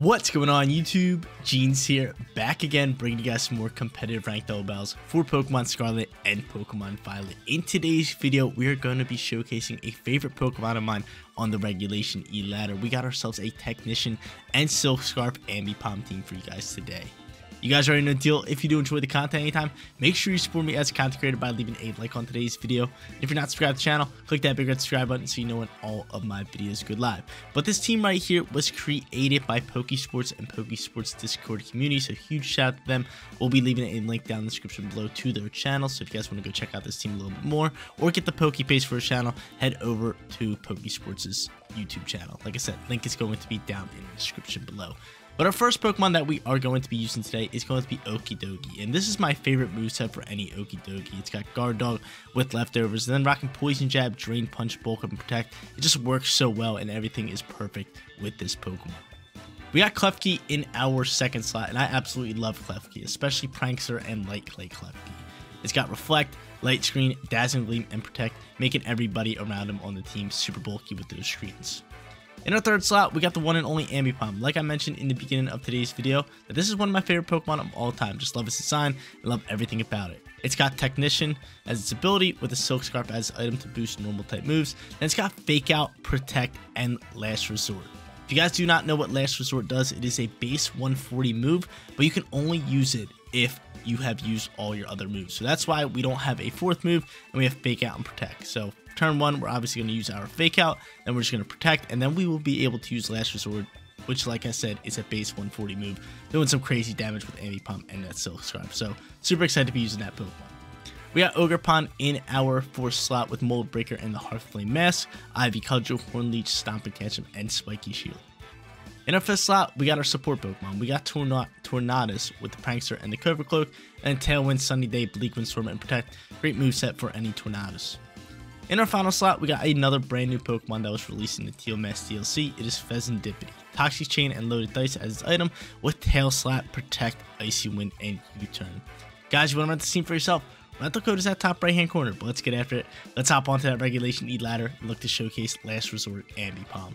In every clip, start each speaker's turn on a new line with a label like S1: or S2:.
S1: What's going on YouTube? Jeans here, back again bringing you guys some more competitive ranked double battles for Pokemon Scarlet and Pokemon Violet. In today's video, we are going to be showcasing a favorite Pokemon of mine on the Regulation E ladder. We got ourselves a Technician and Silk Scarf Ambipom team for you guys today. You guys already know the deal. If you do enjoy the content anytime, make sure you support me as a content creator by leaving a like on today's video. If you're not subscribed to the channel, click that big red subscribe button so you know when all of my videos go live. But this team right here was created by Pokesports and Pokesports Discord community, so huge shout out to them. We'll be leaving a link down in the description below to their channel, so if you guys want to go check out this team a little bit more or get the Poke page for a channel, head over to Pokesports' YouTube channel. Like I said, link is going to be down in the description below. But our first Pokemon that we are going to be using today is going to be Okidogi. And this is my favorite moveset for any Okidogi. It's got Guard Dog with leftovers, and then rocking Poison Jab, Drain Punch, Bulk Up, and Protect. It just works so well, and everything is perfect with this Pokemon. We got Klefki in our second slot, and I absolutely love Klefki, especially Prankster and Light Clay Klefki. It's got Reflect, Light Screen, Dazzling Gleam, and Protect, making everybody around him on the team super bulky with those screens. In our third slot, we got the one and only Ambipom. Like I mentioned in the beginning of today's video, that this is one of my favorite Pokemon of all time. Just love its design and love everything about it. It's got Technician as its ability with a Silk Scarf as item to boost normal type moves. And it's got Fake Out, Protect, and Last Resort. If you guys do not know what Last Resort does, it is a base 140 move, but you can only use it if you have used all your other moves. So that's why we don't have a fourth move and we have Fake Out and Protect. So turn one, we're obviously going to use our Fake Out, and we're just going to Protect, and then we will be able to use Last Resort, which like I said, is a base 140 move, doing some crazy damage with Ambipom and that Silk Scarf. So super excited to be using that Pokemon. We got Ogerpon in our fourth slot with Mold Breaker and the Heartflame Mask, Ivy Cudgel, Horn Leech, Stomping Tantrum, and Spiky Shield. In our fifth slot, we got our support Pokemon. We got Torna Tornadus with the Prankster and the Cover Cloak, and Tailwind, Sunny Day, Bleak Wind Storm, and Protect. Great move set for any Tornadus. In our final slot, we got another brand new Pokemon that was released in the Teal Mask DLC. It is Fezandipiti. Toxic Chain and Loaded Dice as its item with Tail Slap, Protect, Icy Wind, and U-Turn. Guys, you want to rent the team for yourself? Rental code is at top right hand corner, but let's get after it. Let's hop onto that Regulation E ladder and look to showcase Last Resort Ambipom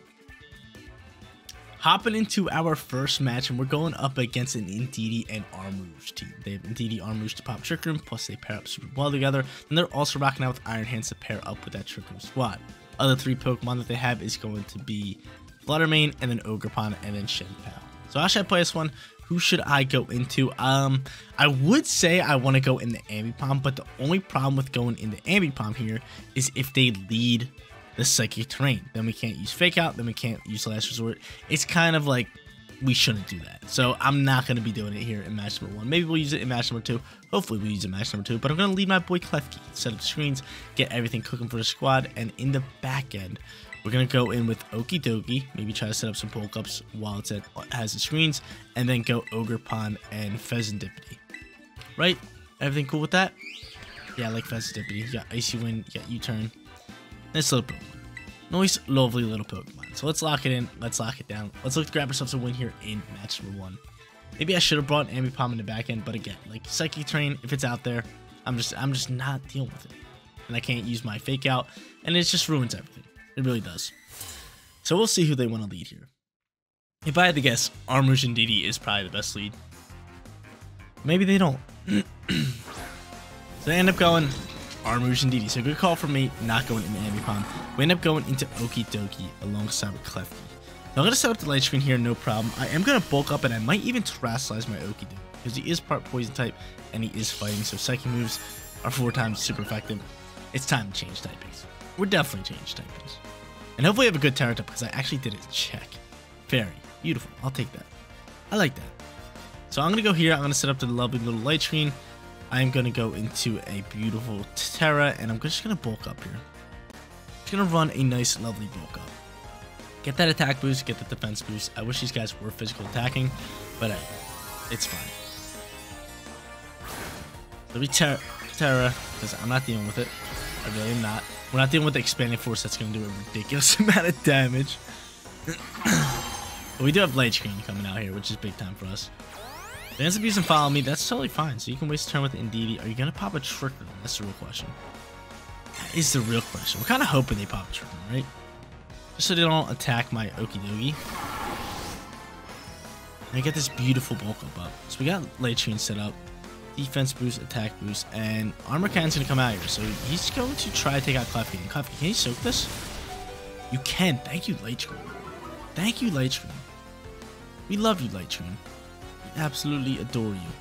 S1: hopping into our first match, and we're going up against an Indeedee and Armarouge team. They have Indeedee Armarouge to pop Trick Room, plus they pair up super well together, and they're also rocking out with Iron Hands to pair up with that Trick Room squad. Other three Pokemon that they have is going to be Flutter Mane, and then Ogerpon, and then Chien-Pao. So how should I play this one? Who should I go into? Um, I would say I want to go in the Ambipom, but the only problem with going in the Ambipom here is if they lead the psychic terrain. Then we can't use fake out. Then we can't use last resort. It's kind of like we shouldn't do that. So I'm not going to be doing it here in match number one. Maybe we'll use it in match number two. Hopefully we'll use it in match number two. But I'm going to leave my boy Klefki, set up screens, get everything cooking for the squad. And in the back end, we're going to go in with Okidogi. Maybe try to set up some bulk ups while at, has the screens. And then go Ogerpon and Fezandipiti. Right? Everything cool with that? Yeah, I like Fezandipiti. You got Icy Wind, you got U-Turn. Nice little Pokemon. Nice, lovely little Pokemon. So let's lock it in. Let's lock it down. Let's look to grab ourselves a win here in match number one. Maybe I should have brought Ambipom in the back end, but again, like Psychic Terrain, if it's out there, I'm just I'm just not dealing with it. And I can't use my fake out, and it just ruins everything. It really does. So we'll see who they want to lead here. If I had to guess, Armarouge and Didi is probably the best lead. Maybe they don't. so they end up going Armarouge and Didi. So good call from me not going into Ambipom. We end up going into Okidogi alongside with Klefki. Now I'm going to set up the light screen here, no problem. I am going to bulk up and I might even terastallize my Okidogi because he is part poison type and he is fighting. So psychic moves are four times super effective. It's time to change typings. We're definitely change typings. And hopefully I have a good Tera type because I actually did a check. Very beautiful. I'll take that. I like that. So I'm going to go here. I'm going to set up the lovely little light screen. I'm going to go into a beautiful Tera, and I'm just going to bulk up here. Just going to run a nice, lovely bulk up. Get that attack boost, get the defense boost. I wish these guys were physical attacking, but hey, it's fine. Let me Tera, because I'm not dealing with it. I really am not. We're not dealing with the expanding force that's going to do a ridiculous amount of damage. but we do have Blade Screen coming out here, which is big time for us. Ends up using Follow Me, that's totally fine. So you can waste a turn with Indeedee. Are you to pop a Trick? That's the real question. That is the real question. We're kind of hoping they pop a Trick Room, right? Just so they don't attack my Okidogi. And I get this beautiful bulk up up. So we got Light Screen set up. Defense boost, attack boost, and Armor Cannon's gonna come out here. So he's going to try to take out Klefki. And Klefki, can you soak this? You can. Thank you, Light Screen. Thank you, Light Screen. We love you, Light Screen. Absolutely adore you.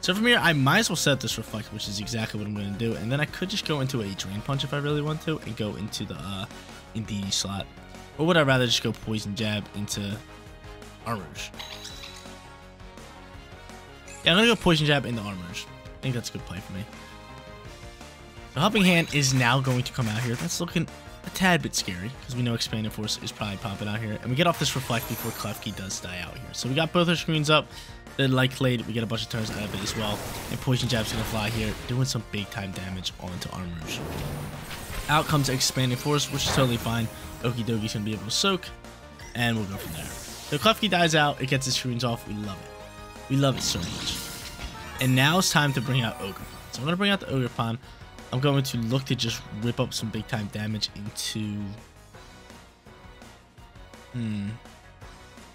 S1: So from here, I might as well set this Reflect, which is exactly what I'm going to do. And then I could just go into a Drain Punch if I really want to, and go into the uh, Indeedee slot. Or would I rather just go Poison Jab into Armors? Yeah, I'm going to go Poison Jab into Armors. I think that's a good play for me. The Helping Hand is now going to come out here. That's looking a tad bit scary because we know Expanding Force is probably popping out here. And we get off this Reflect before Klefki does die out here. So we got both our screens up. The like Blade, we get a bunch of turns out of it as well. And Poison Jab's going to fly here, doing some big time damage onto Armors. Out comes Expanding Force, which is totally fine. Okidogi's going to be able to soak. And we'll go from there. So Klefki dies out, it gets his screens off. We love it. We love it so much. And now it's time to bring out Ogre. So I'm going to bring out the Ogre Ogerpon. I'm going to look to just rip up some big time damage into... Hmm.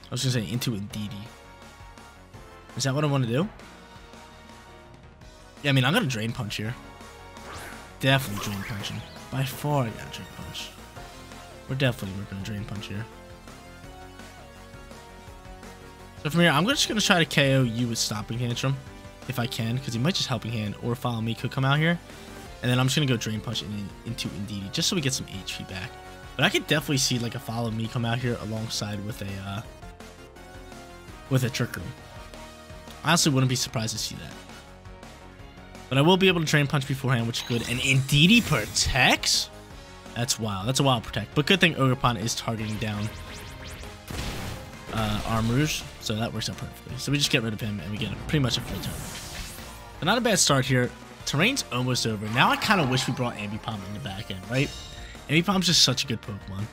S1: I was going to say into Indeedee. Is that what I want to do? Yeah, I mean, I'm going to Drain Punch here. Definitely Drain Punching. By far, I got Drain Punch. We're definitely ripping a Drain Punch here. So from here, I'm just going to try to KO you with Stomping Tantrum. If I can, because he might just Helping Hand or Follow Me could come out here. And then I'm just going to go Drain Punch in, into Indeedee, just so we get some HP back. But I could definitely see like a Follow Me come out here alongside with a, uh, with a Trick Room. Honestly, wouldn't be surprised to see that. But I will be able to Drain Punch beforehand, which is good. And Indeedee protects? That's wild. That's a wild protect. But good thing Ogerpon is targeting down uh, Armors, so that works out perfectly. So we just get rid of him, and we get a, pretty much a full turn. But not a bad start here. Terrain's almost over. Now I kind of wish we brought Ambipom in the back end, right? Ambipom's just such a good Pokemon.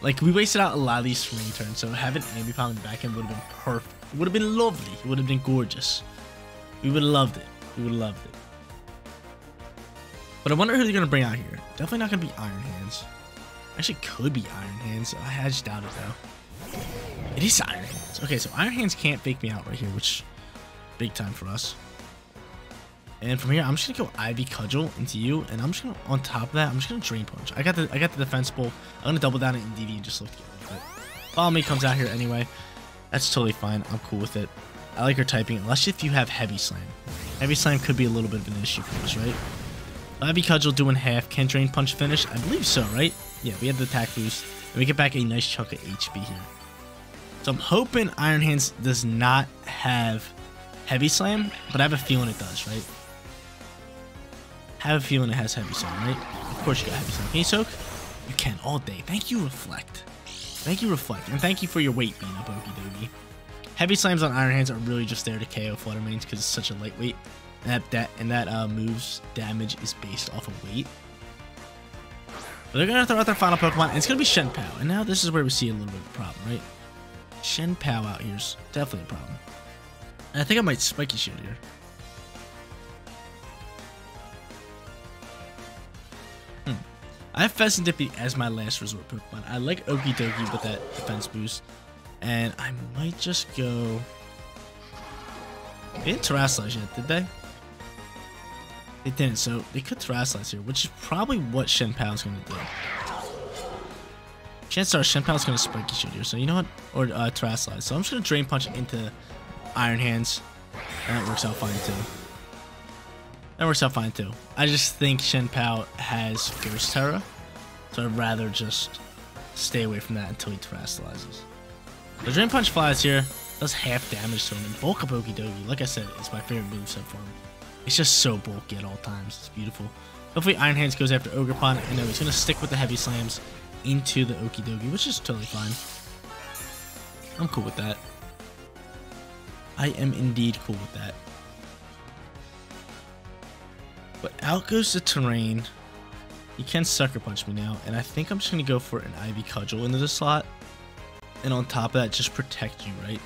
S1: Like, we wasted out a lot of these swing turns, so having Ambipom in the back end would have been perfect. It would have been lovely. It would have been gorgeous. We would have loved it. We would have loved it. But I wonder who they're going to bring out here. Definitely not going to be Iron Hands. Actually, could be Iron Hands. I just doubt it, though. It is Iron Hands. Okay, so Iron Hands can't fake me out right here, which big time for us. And from here, I'm just gonna go Ivy Cudgel into you, and I'm just gonna on top of that, I'm just gonna Drain Punch. I got the I got the defense bowl. I'm gonna double down it Indeedee and just look. Follow me comes out here anyway. That's totally fine. I'm cool with it. I like her typing, unless if you have Heavy Slam. Heavy Slam could be a little bit of an issue for us, right? Ivy Cudgel doing half. Can Drain Punch finish? I believe so, right? Yeah, we have the attack boost. And we get back a nice chunk of HP here. So I'm hoping Iron Hands does not have Heavy Slam, but I have a feeling it does, right? Have a feeling it has Heavy Slam, right? Of course you got Heavy Slam. Can you soak? You can all day. Thank you, Reflect. Thank you, Reflect. And thank you for your weight being up, Okidogi. Heavy Slams on Iron Hands are really just there to KO Flutter Manes because it's such a lightweight. And that, that, and that uh, move's damage is based off of weight. But they're going to throw out their final Pokemon, and it's going to be Chien-Pao. And now this is where we see a little bit of a problem, right? Chien-Pao out here is definitely a problem. And I think I might Spiky Shield here. I have Fezandipiti as my last resort Pokemon. I like Okidogi with that defense boost. And I might just go... They didn't Terastallize yet, did they? They didn't, so they could Terastallize here, which is probably what Chien-Pao is going to do. Chances are Chien-Pao is going to Spiky Shield here, so you know what? Or uh, Terastallize. So I'm just going to Drain Punch into Iron Hands. And that works out fine too. That works out fine too. I just think Chien-Pao has Ghost Tera. So I'd rather just stay away from that until he Terastallizes. The Drain Punch flies here. Does half damage to him. And Bulk Up Okidogi, like I said, it's my favorite moveset for him. It's just so bulky at all times. It's beautiful. Hopefully Iron Hands goes after Ogerpon. I know he's going to stick with the Heavy Slams into the Okidogi, which is totally fine. I'm cool with that. I am indeed cool with that. But out goes the terrain. He can sucker punch me now, and I think I'm just gonna go for an Ivy Cudgel into the slot. And on top of that, just protect you, right?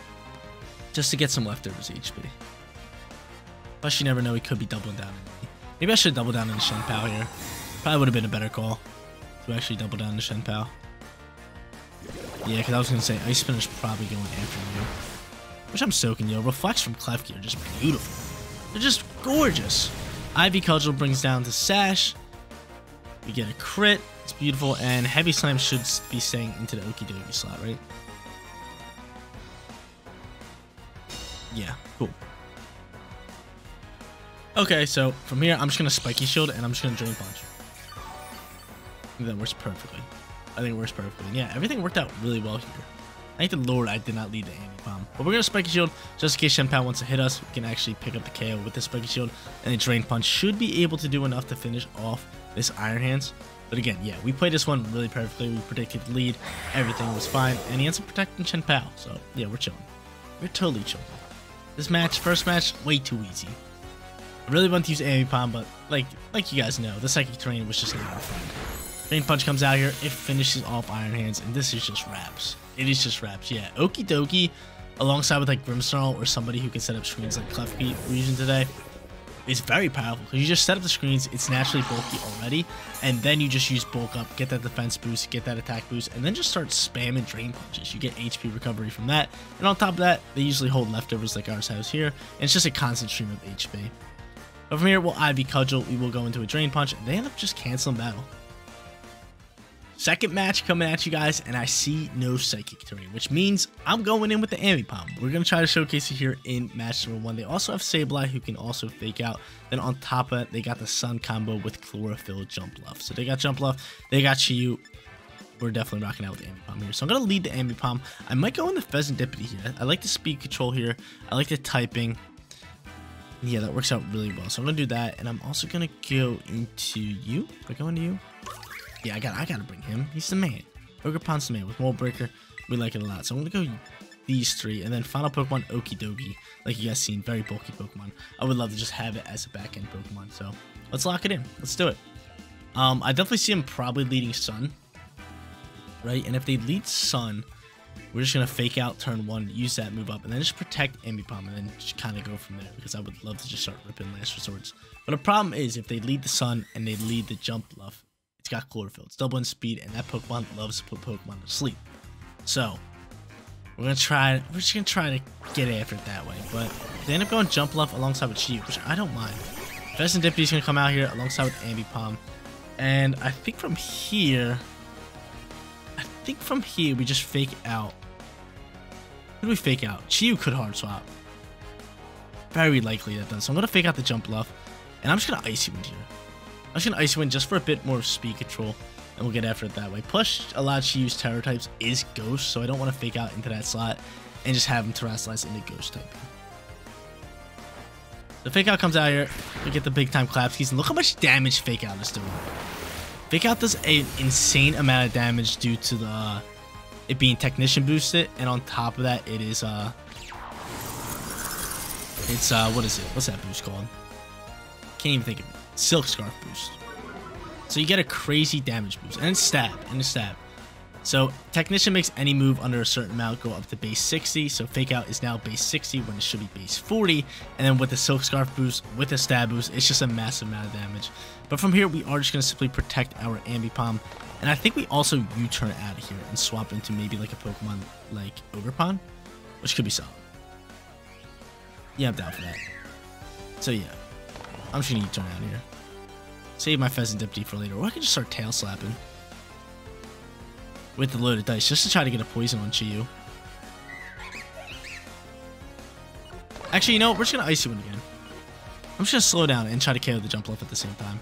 S1: Just to get some leftovers HP. Plus, you never know, he could be doubling down. Maybe I should double down on Chien-Pao here. Probably would have been a better call to actually double down to Chien-Pao. Yeah, because I was going to say Ice Spinner's probably going after you. Which I'm soaking, yo. Reflects from Klefki are just beautiful. They're just gorgeous. Ivy Cudgel brings down to Sash. We get a crit. It's beautiful. And Heavy Slam should be staying into the Okidogi slot, right? Yeah, cool. Okay, so from here, I'm just going to Spiky Shield and I'm just going to Drain Punch. that works perfectly. I think it works perfectly. And yeah, everything worked out really well here. Thank the Lord I did not lead the Ambipom. But we're going to Spiky Shield just in case Chien-Pao wants to hit us. We can actually pick up the KO with the Spiky Shield. And the Drain Punch should be able to do enough to finish off this Iron Hands. But again, yeah, we played this one really perfectly. We predicted lead. Everything was fine. And he ends up protecting Chien-Pao. So yeah, we're chilling. We're totally chilling. This match, first match, way too easy. I really want to use Ambipom, but like like you guys know, the Psychic Terrain was just not our friend. Drain Punch comes out here, it finishes off Iron Hands, and this is just wraps. It is just wraps, yeah. Okidogi, alongside with like Grimmsnarl or somebody who can set up screens like Klefki region today, is very powerful because you just set up the screens, it's naturally bulky already, and then you just use bulk up, get that defense boost, get that attack boost, and then just start spamming drain punches. You get HP recovery from that, and on top of that, they usually hold leftovers like ours has here, and it's just a constant stream of HP. But from here, we'll Ivy Cudgel, we will go into a drain punch, and they end up just canceling battle. Second match coming at you guys, and I see no Psychic Terrain, which means I'm going in with the Ambipom. We're going to try to showcase it here in match number one. They also have Sableye, who can also fake out. Then on top of it, they got the Sun combo with Chlorophyll Jumpluff. So they got Jumpluff, they got Chi-Yu. We're definitely rocking out with Ambipom here. So I'm going to lead the Ambipom. I might go in the Fezandipiti here. I like the speed control here. I like the typing. Yeah, that works out really well. So I'm going to do that. And I'm also going to go into you. Am I going to you? Yeah, I got I gotta bring him. He's the man. Ogerpon's the man with Mold Breaker. We like it a lot. So I'm gonna go these three. And then final Pokemon, Okidogi. Like you guys seen, very bulky Pokemon. I would love to just have it as a back end Pokemon. So let's lock it in. Let's do it. Um, I definitely see him probably leading Sun. Right? And if they lead Sun, we're just to fake out turn one, use that move up, and then just protect Ambipom, and then just kind of go from there, because I would love to just start ripping Last Resorts. But the problem is, if they lead the Sun and they lead the Jumpluff, it's got chlorophyll. It's double in speed, and that Pokemon loves to put Pokemon to sleep. So, we're gonna try. We're just gonna try to get after it that way. But they end up going Jumpluff alongside with Chi, which I don't mind. Fezandipiti is gonna come out here alongside with Ambipom, and I think from here, I think from here we just fake out. Who do we fake out? Chi could hard swap. Very likely that does. So I'm gonna fake out the Jumpluff, and I'm just gonna Icy Wind here. I'm just gonna Icy Wind just for a bit more speed control, and we'll get after it that way. Plus, allowed to use Tera types is Ghost, so I don't want to fake out into that slot and just have him Terastallize into Ghost type. The Fake Out comes out here, we get the big time Klapskis, and look how much damage Fake Out is doing. Fake Out does an insane amount of damage due to the it being Technician boosted, and on top of that, it is, uh, it's, uh, what is it? What's that boost called? Can't even think of it. Silk Scarf boost. So you get a crazy damage boost. And stab. And a stab. So Technician makes any move under a certain amount go up to base 60. So Fake Out is now base 60 when it should be base 40. And then with the Silk Scarf boost, with the stab boost, it's just a massive amount of damage. But from here, we are just going to simply protect our Ambipom. And I think we also U-turn out of here and swap into maybe like a Pokemon like Ogerpon, which could be solid. Yeah, I'm down for that. So yeah, I'm just gonna U-turn out here. Save my pheasant Fezandipiti for later, or I can just start tail slapping. With the loaded dice, just to try to get a poison on Chi-Yu. Actually, you know, what? we're just gonna Icy one again. I'm just gonna slow down and try to KO the Jumpluff at the same time.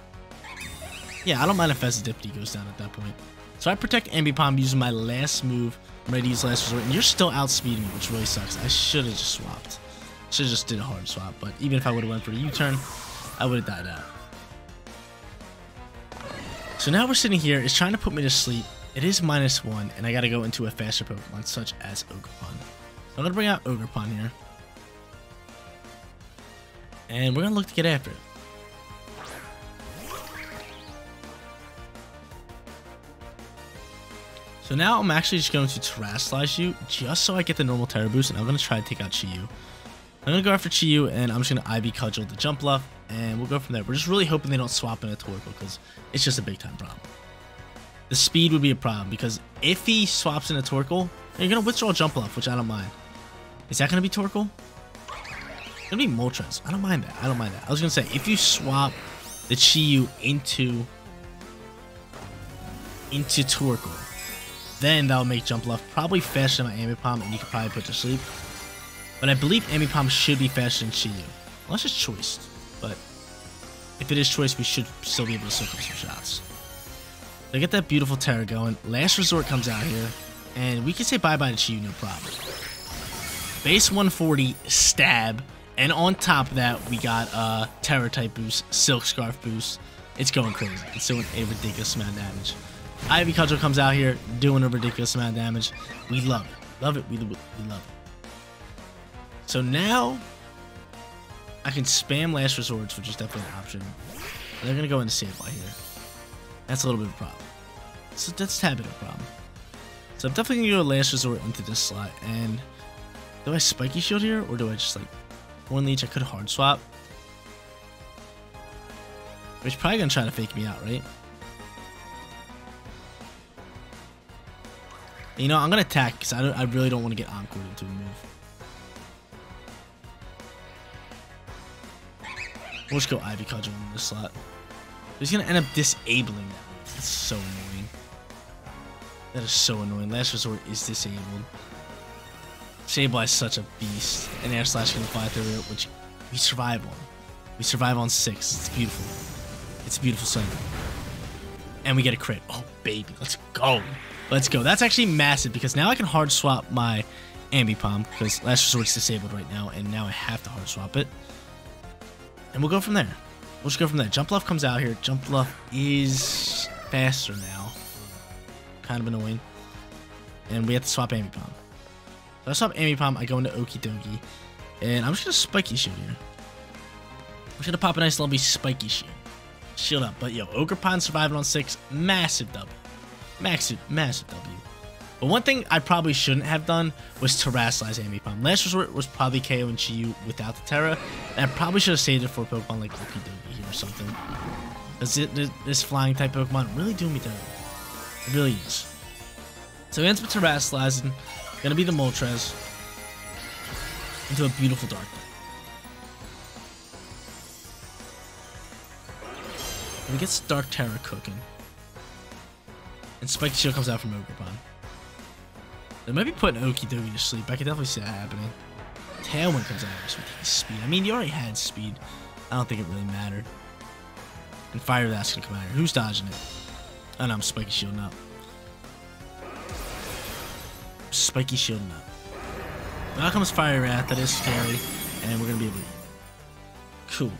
S1: Yeah, I don't mind if Fezandipiti goes down at that point. So I protect Ambipom using my last move. I'm ready to use last resort, and you're still outspeeding me, which really sucks. I should have just swapped. Should have just did a hard swap, but even if I would have went for a U-turn, I would have died out. So now we're sitting here, it's trying to put me to sleep. It is minus one, and I gotta go into a faster Pokemon, such as Ogerpon. So I'm gonna bring out Ogerpon here. And we're gonna look to get after it. So now I'm actually just going to Terastallize you, just so I get the normal Tera Boost, and I'm gonna try to take out Chi-Yu. I'm gonna go after Chi-Yu, and I'm just gonna Ivy Cudgel the Jumpluff, and we'll go from there. We're just really hoping they don't swap in a Torkoal, because it's just a big time problem. the speed would be a problem because if he swaps in into Torkoal, you're gonna withdraw Jumpluff, which I don't mind. Is that gonna be Torkoal? It's gonna be Moltres. I don't mind that. I don't mind that. I was gonna say if you swap the Chi-Yu into into Torkoal, then that'll make Jumpluff probably faster than my Ambipom, and you could probably put to sleep. But I believe Ambipom should be faster than Chi-Yu. Unless it's choice. But if it is choice, we should still be able to soak up some shots. They get that beautiful Tera going. Last Resort comes out here. And we can say bye-bye to Chi-Yu, no problem. Base 140, stab. And on top of that, we got uh, Tera type boost, Silk Scarf boost. It's going crazy. It's doing a ridiculous amount of damage. Ivy Cudgel comes out here doing a ridiculous amount of damage. We love it. Love it. We, we love it. So now I can spam last resorts, which is definitely an option. They're going to go into Sableye here. That's a little bit of a problem. So that's a tad bit of a problem. So I'm definitely going to go last resort into this slot. And do I spiky shield here? Or do I just like Horn Leech? I could hard swap. He's probably going to try to fake me out, right? You know, I'm going to attack because I, I really don't want to get encored into a move. We'll just go Ivy Cudgel in this slot. He's gonna end up disabling that. That's so annoying. That is so annoying. Last Resort is disabled. Sableye is such a beast. And Air Slash can fly through it, which we survive on. We survive on six. It's beautiful. It's a beautiful sight. And we get a crit. Oh, baby. Let's go. Let's go. That's actually massive because now I can hard swap my Ambipom because Last Resort's disabled right now, and now I have to hard swap it. And we'll go from there. We'll just go from there. Jumpluff comes out here. Jumpluff is faster now. Kind of annoying. And we have to swap Ambipom. So I swap Ambipom, I go into Okie. And I'm just going to Spiky Shield here. I'm going to pop a nice lovely Spiky Shield. Shield up. But yo, Ogerpon surviving on 6. Massive W. Massive, massive W. But one thing I probably shouldn't have done was Terastallize Ambipom. Last Resort was probably KO and Chi-Yu without the Tera, And I probably should have saved it for Pokemon like Okie or something. Because this flying type Pokemon really doing me dirty. It really is. So he ends up Terastallizing. Gonna be the Moltres. Into a beautiful Dark And he gets Dark Terra cooking. And Spike Shield comes out from Ogerpon. They might be putting Okie to sleep. I can definitely see that happening. Tailwind comes out with his speed. I mean, you already had speed. I don't think it really mattered. And Fire that's gonna come out here. Who's dodging it? Oh no, I'm Spiky shielding up. Spiky shielding up. Now comes Fiery Wrath. That is scary. And we're gonna be able to... Cool.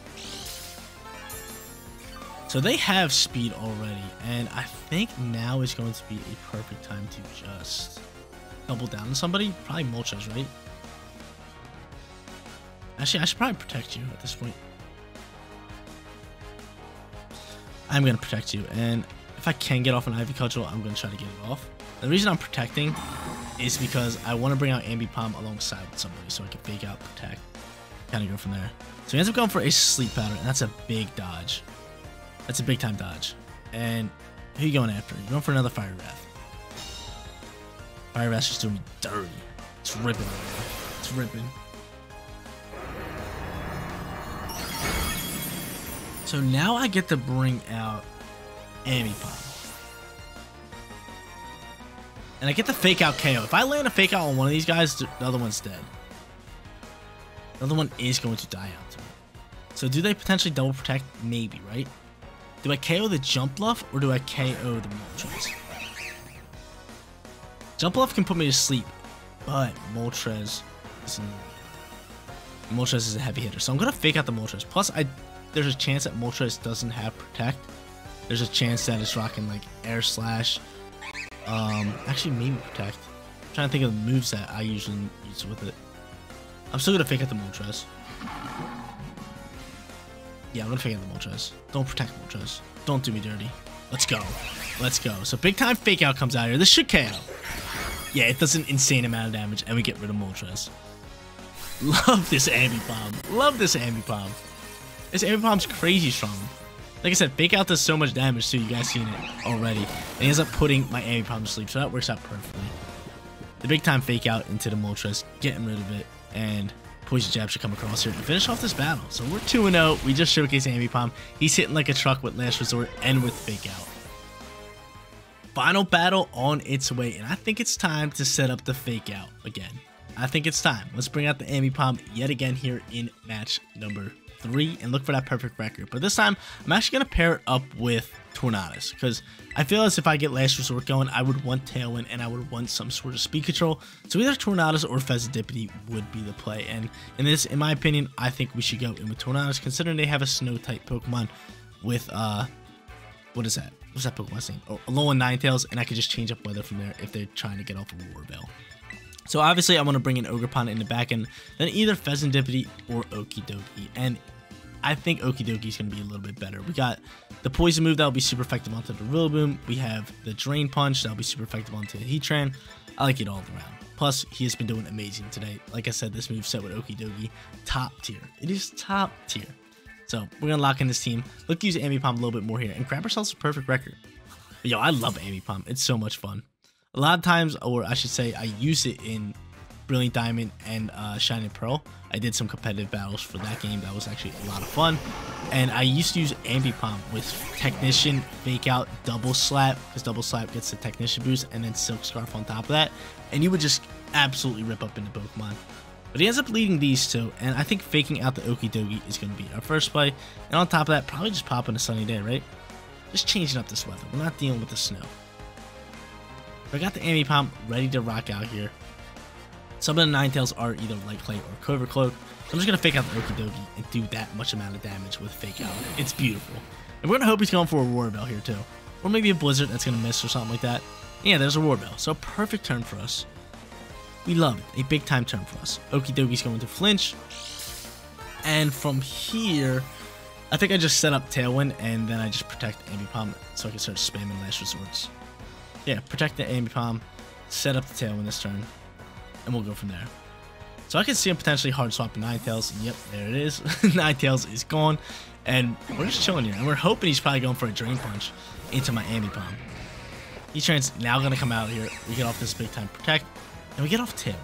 S1: So they have speed already, and I think now is going to be a perfect time to just double down on somebody? Probably Moltres, right? Actually, I should probably protect you at this point. I'm going to protect you, and if I can get off an Ivy Cudgel, I'm going to try to get it off. The reason I'm protecting is because I want to bring out Ambipom alongside somebody so I can fake out, protect, kind of go from there. So he ends up going for a Sleep Powder, and that's a big dodge. That's a big time dodge. And who you going after? You're going for another Fiery Wrath. Wrath's just doing me dirty. It's ripping. It's ripping. So now I get to bring out Ambipom. And I get the fake out KO. If I land a fake out on one of these guys, the other one's dead. The other one is going to die out to me. So do they potentially double protect? Maybe, right? Do I KO the Jumpluff or do I KO the? Jumpluff can put me to sleep, but Moltres is Moltres is a heavy hitter. So I'm gonna fake out the Moltres. Plus, I there's a chance that Moltres doesn't have protect. There's a chance that it's rocking like air slash. Um, actually maybe protect. I'm trying to think of the moves that I usually use with it. I'm still gonna fake out the Moltres. Yeah, I'm gonna fake out the Moltres. Don't protect Moltres. Don't do me dirty. Let's go. Let's go. So big time fake out comes out here. This should KO. Yeah, it does an insane amount of damage, and we get rid of Moltres. Love this Ambipom. Love this Ambipom. This Ambipom's crazy strong. Like I said, Fake Out does so much damage too. You guys seen it already. And he ends up putting my Ambipom to sleep, so that works out perfectly. The big time Fake Out into the Moltres, getting rid of it, and Poison Jab should come across here and finish off this battle. So we're 2-0. We just showcased Ambipom. He's hitting like a truck with Last Resort and with Fake Out. Final battle on its way, and I think it's time to set up the Fake Out again. I think it's time. Let's bring out the Ambipom yet again here in match number three and look for that perfect record. But this time, I'm actually going to pair it up with Tornadus because I feel as if I get Last Resort going, I would want Tailwind and I would want some sort of speed control. So either Tornadus or Fezandipiti would be the play. And in this, in my opinion, I think we should go in with Tornadus considering they have a snow type Pokemon with, uh, what is that? What's that Pokemon's name? Oh, Alolan Ninetales, and I could just change up weather from there if they're trying to get off of Aurora Veil. So obviously I want to bring in Ogerpon in the back end, then either Fezandipiti or Okidogi. And I think Okidogi is going to be a little bit better. We got the Poison move that will be super effective onto the Rillaboom. We have the Drain Punch that will be super effective onto the Heatran. I like it all around. Plus, he has been doing amazing today. Like I said, this move set with Okidogi, top tier. It is top tier. So we're going to lock in this team. Look use Ambipom a little bit more here and grab ourselves a perfect record. But yo, I love Ambipom. It's so much fun a lot of times, or I should say, I use it in Brilliant Diamond and uh, Shining Pearl. I did some competitive battles for that game. That was actually a lot of fun. And I used to use Ambipom with Technician, Fake Out, Double Slap, because Double Slap gets the Technician boost, and then Silk Scarf on top of that. And you would just absolutely rip up into Pokemon. But he ends up leading these two, and I think faking out the Okidogi is going to be our first play. And on top of that, probably just popping a sunny day, right? Just changing up this weather. We're not dealing with the snow. I got the Ambipom ready to rock out here. Some of the Ninetales are either Light Clay or Covert Cloak. So I'm just going to fake out the Okidogi and do that much amount of damage with Fake Out. It's beautiful. And we're going to hope he's going for a Aurora Veil here too. Or maybe a Blizzard that's going to miss or something like that. Yeah, there's a Aurora Veil. So perfect turn for us. We love it. A big time turn for us. Okidogi's going to flinch. And from here, I think I just set up Tailwind and then I just protect Ambipom so I can start spamming Last Resorts yeah, protect the Ambipom, set up the Tailwind this turn, and we'll go from there. So I can see him potentially hard swapping Ninetales. Yep, there it is. Ninetales is gone. And we're just chilling here. And we're hoping he's probably going for a Drain Punch into my Ambipom. Heatran's now going to come out here. We get off this big time Protect. And we get off Tim.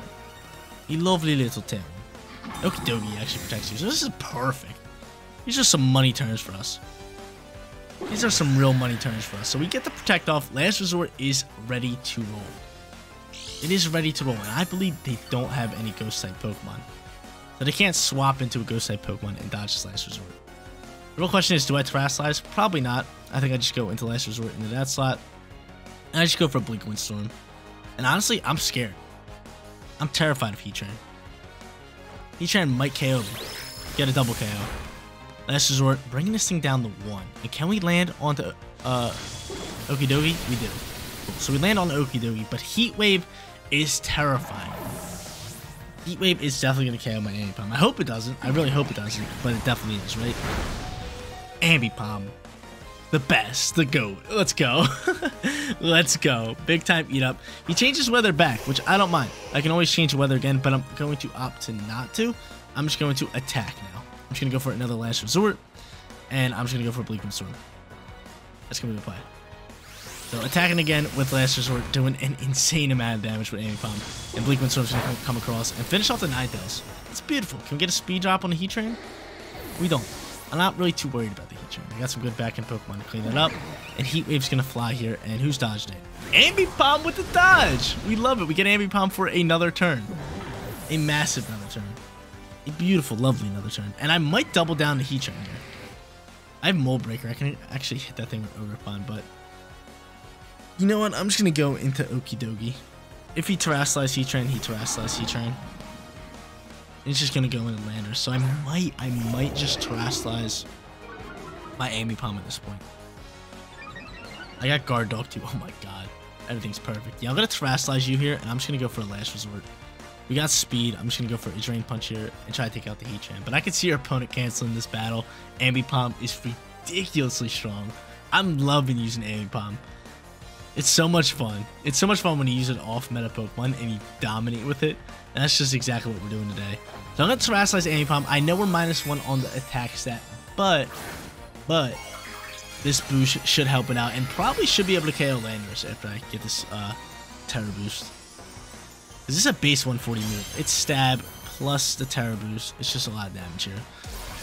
S1: A lovely little Tailwind. Okidogi actually protects you. So this is perfect. These are some money turns for us. These are some real money turns for us. So we get the Protect off. Last Resort is ready to roll. It is ready to roll, and I believe they don't have any Ghost-type Pokemon. So they can't swap into a Ghost-type Pokemon and dodge this Last Resort. The real question is, do I Terastallize? Probably not. I think I just go into Last Resort into that slot. And I just go for a Bleak Wind Storm. And honestly, I'm scared. I'm terrified of Heatran. Heatran might KO me. Get a double KO. Last resort, bringing this thing down to one. And can we land onto uh, Okidogi? We do. So we land on Okidogi, but Heat Wave is terrifying. Heat Wave is definitely going to KO my Ambipom. I hope it doesn't. I really hope it doesn't, but it definitely is, right? Ambipom. The best, the GOAT. Let's go. Let's go. Big time eat up. He changes weather back, which I don't mind. I can always change the weather again, but I'm going to opt to not to. I'm just going to attack now. I'm just going to go for another Last Resort. And I'm just going to go for a Bleak Storm. That's going to be the play. So attacking again with Last Resort, doing an insane amount of damage with Amy Ambipom. And Bleak Storm's going to come across and finish off the Ninetales. It's beautiful. Can we get a speed drop on the Heatran? We don't. I'm not really too worried about the Heat Heatran. I got some good back-end Pokemon to clean that up. And Heat Wave's going to fly here. And who's dodged it? Ambipom with the dodge! We love it. We get Ambipom for another turn. A massive another turn. A beautiful, lovely another turn. And I might double down the Heatran here. I have Mold Breaker. I can actually hit that thing with Ogerpon, but... You know what? I'm just going to go into Okidogi. If he Terastallize Heatran, he Terastallize Heatran. It's just to go in into Lander. So I might, I might just Terastallize my Ambipom at this point. I got Guard Dog too. Oh my god. Everything's perfect. Yeah, I'm going to Terastallize you here, and I'm just to go for a Last Resort. We got speed. I'm just to go for a Drain Punch here and try to take out the heat Heatran. But I can see your opponent canceling this battle. Ambipom is ridiculously strong. I'm loving using Ambipom. It's so much fun. It's so much fun when you use an off-meta Pokemon and you dominate with it. And that's just exactly what we're doing today. So I'm going to Terastallize Ambipom. I know we're minus one on the attack stat, but, but, this boost should help it out and probably should be able to KO Landorus after I get this uh, Tera boost. Is this a base 140 move? It's stab plus the Tera boost. It's just a lot of damage here.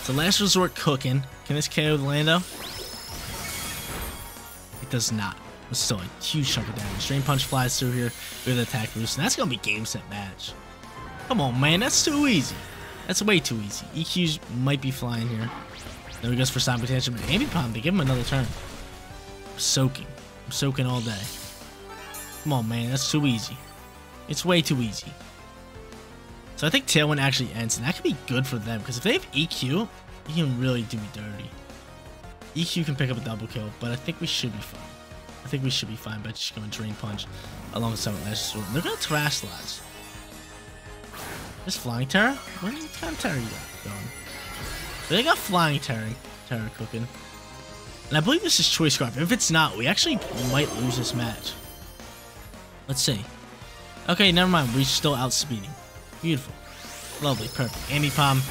S1: So last resort cooking. Can this KO the Lando? It does not. Still a huge chunk of damage. Drain Punch flies through here with attack boost. And that's going to be game set match. Come on, man. That's too easy. That's way too easy. EQs might be flying here. There he goes for Sonic Potential. But Ambipom, they give him another turn. I'm soaking. I'm soaking all day. Come on, man. That's too easy. It's way too easy. So I think Tailwind actually ends, and that could be good for them, because if they have EQ, he can really do me dirty. EQ can pick up a double kill, but I think we should be fine. I think we should be fine by just going Drain Punch alongside with Last Resort. They're going to Terastallize. This Flying Tera? What kind of Tera you got going? They got Flying Tera, Tera cooking. And I believe this is Choice Scarf. If it's not, we actually might lose this match. Let's see. Okay, never mind. We're still outspeeding. Beautiful. Lovely. Perfect. Ambipom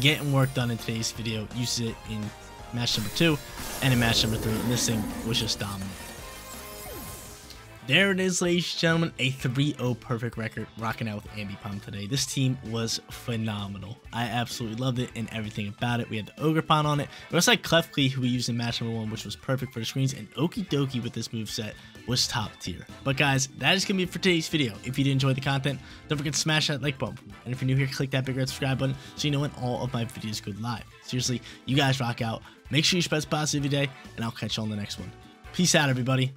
S1: getting work done in today's video. Uses it in match number two and in match number three. And this thing was just dominant. There it is, ladies and gentlemen, a 3-0 perfect record rocking out with Ambipom today. This team was phenomenal. I absolutely loved it and everything about it. We had the Ogerpon on it. It was like Klefki, who we used in match number one, which was perfect for the screens, and Okidogi with this move set was top tier. But guys, that is going to be it for today's video. If you did enjoy the content, don't forget to smash that like button. And if you're new here, click that big red subscribe button so you know when all of my videos go live. Seriously, you guys rock out. Make sure you spread positive every day, and I'll catch you on the next one. Peace out, everybody.